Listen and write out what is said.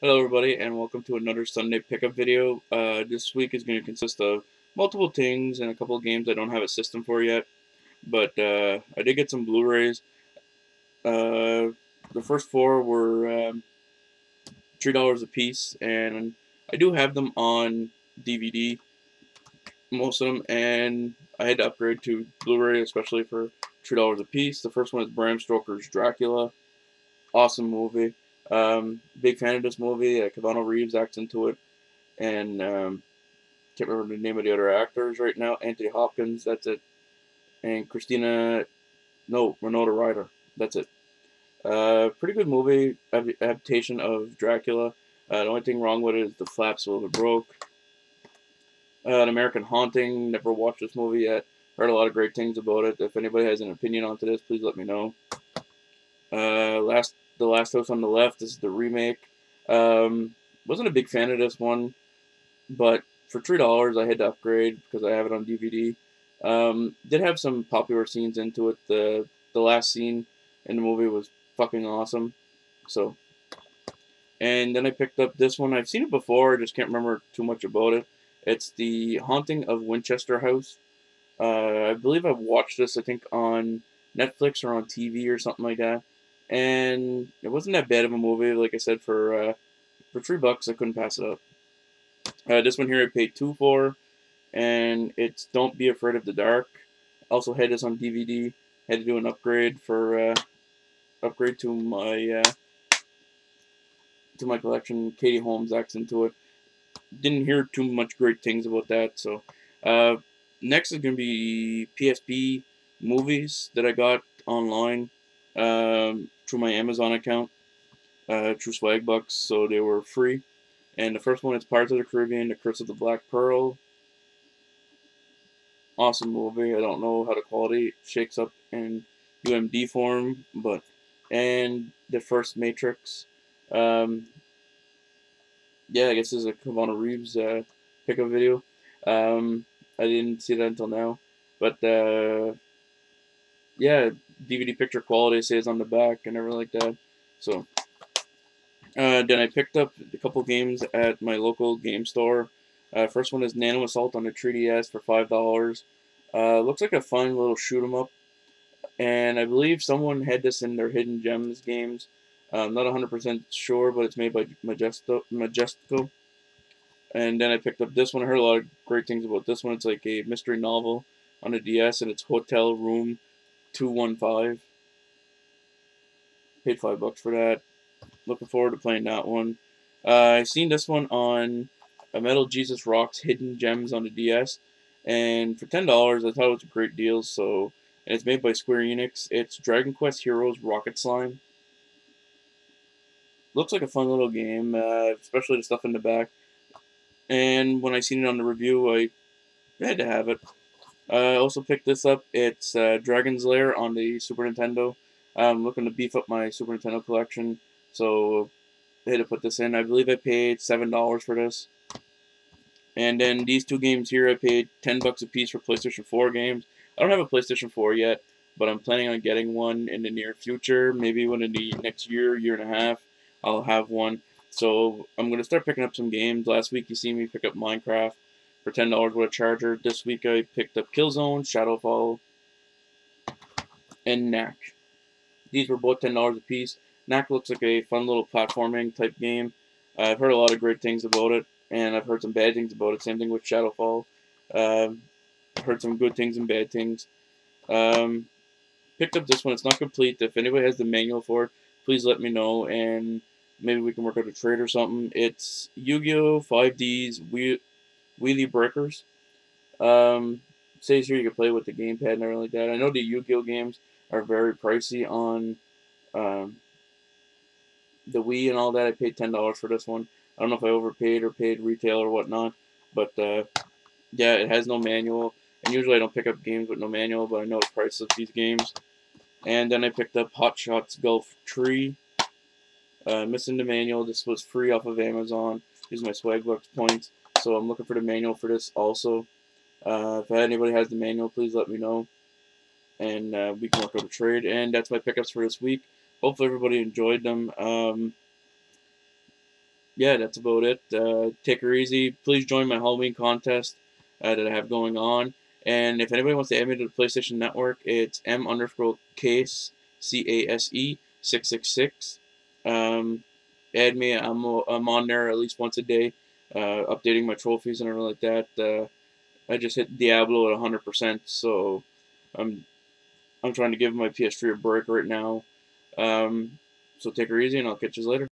Hello everybody and welcome to another Sunday pickup video. Uh, this week is going to consist of multiple things and a couple of games I don't have a system for yet. But uh, I did get some Blu-rays. Uh, the first four were um, $3 a piece and I do have them on DVD, most of them, and I had to upgrade to Blu-ray especially for $3 a piece. The first one is Bram Stoker's Dracula. Awesome movie. Um, big fan of this movie. Uh, Reeves acts into it, and um, can't remember the name of the other actors right now. Anthony Hopkins, that's it, and Christina, no, Winona Ryder, that's it. Uh, pretty good movie adaptation of Dracula. Uh, the only thing wrong with it is the flaps a little bit broke. Uh, An American Haunting. Never watched this movie yet. Heard a lot of great things about it. If anybody has an opinion onto this, please let me know. Uh, last the Last House on the Left. This is the remake. Um, wasn't a big fan of this one, but for three dollars I had to upgrade because I have it on DVD. Um, did have some popular scenes into it. The the last scene in the movie was fucking awesome. So, and then I picked up this one. I've seen it before. I just can't remember too much about it. It's the Haunting of Winchester House. Uh, I believe I've watched this. I think on Netflix or on TV or something like that and it wasn't that bad of a movie. Like I said, for uh, for three bucks, I couldn't pass it up. Uh, this one here I paid two for, and it's Don't Be Afraid of the Dark. Also had this on DVD. Had to do an upgrade for uh, upgrade to my uh, to my collection. Katie Holmes acts into it. Didn't hear too much great things about that. So uh, next is gonna be PSP movies that I got online. Um, through my Amazon account, uh, through Swagbucks, so they were free. And the first one is Pirates of the Caribbean: The Curse of the Black Pearl. Awesome movie. I don't know how the quality shakes up in UMD form, but and the first Matrix. Um, yeah, I guess this is a Keanu Reeves uh, pickup video. Um, I didn't see that until now, but uh, yeah, DVD picture quality says on the back and everything like that. So, uh, then I picked up a couple games at my local game store. Uh, first one is Nano Assault on the 3DS for five dollars. Uh, looks like a fun little shoot 'em up, and I believe someone had this in their Hidden Gems games. I'm not 100% sure, but it's made by Majesto, Majestico. And then I picked up this one. I heard a lot of great things about this one. It's like a mystery novel on the DS, and it's Hotel Room 215. Paid five bucks for that. Looking forward to playing that one. Uh, I seen this one on a Metal Jesus Rocks Hidden Gems on the DS, and for ten dollars, I thought it was a great deal. So, and it's made by Square Enix. It's Dragon Quest Heroes Rocket Slime. Looks like a fun little game, uh, especially the stuff in the back. And when I seen it on the review, I had to have it. Uh, I also picked this up. It's uh, Dragon's Lair on the Super Nintendo. I'm looking to beef up my Super Nintendo collection, so I had to put this in. I believe I paid seven dollars for this. And then these two games here, I paid ten bucks a piece for PlayStation 4 games. I don't have a PlayStation 4 yet, but I'm planning on getting one in the near future. Maybe within the next year, year and a half, I'll have one. So I'm gonna start picking up some games. Last week you see me pick up Minecraft for ten dollars with a charger. This week I picked up Killzone, Shadowfall, and Knack. These were both ten dollars a piece. Knack looks like a fun little platforming type game. I've heard a lot of great things about it, and I've heard some bad things about it. Same thing with Shadowfall. I've heard some good things and bad things. Um, picked up this one. It's not complete. If anybody has the manual for it, please let me know, and maybe we can work out a trade or something. It's Yu-Gi-Oh! 5D's we wheelie breakers. Um, says here you can play with the gamepad and everything like that. I know the Yu-Gi-Oh games are very pricey on um, the Wii and all that. I paid ten dollars for this one. I don't know if I overpaid or paid retail or whatnot, but uh, yeah, it has no manual. And usually I don't pick up games with no manual, but I know the price of these games. And then I picked up Hot Shots Golf Tree. Uh, missing the manual. This was free off of Amazon. Use my swag Swagbucks points. So I'm looking for the manual for this also. Uh, if anybody has the manual, please let me know. And uh, we can work out a trade. And that's my pickups for this week. Hopefully everybody enjoyed them. Um, yeah, that's about it. Uh, take her easy. Please join my Halloween contest uh, that I have going on. And if anybody wants to add me to the PlayStation Network, it's M underscore case C A S E six six six. Um, add me. I'm I'm on there at least once a day, uh, updating my trophies and everything like that. Uh, I just hit Diablo at hundred percent, so I'm I'm trying to give my PS3 a break right now. Um, so take her easy, and I'll catch you later.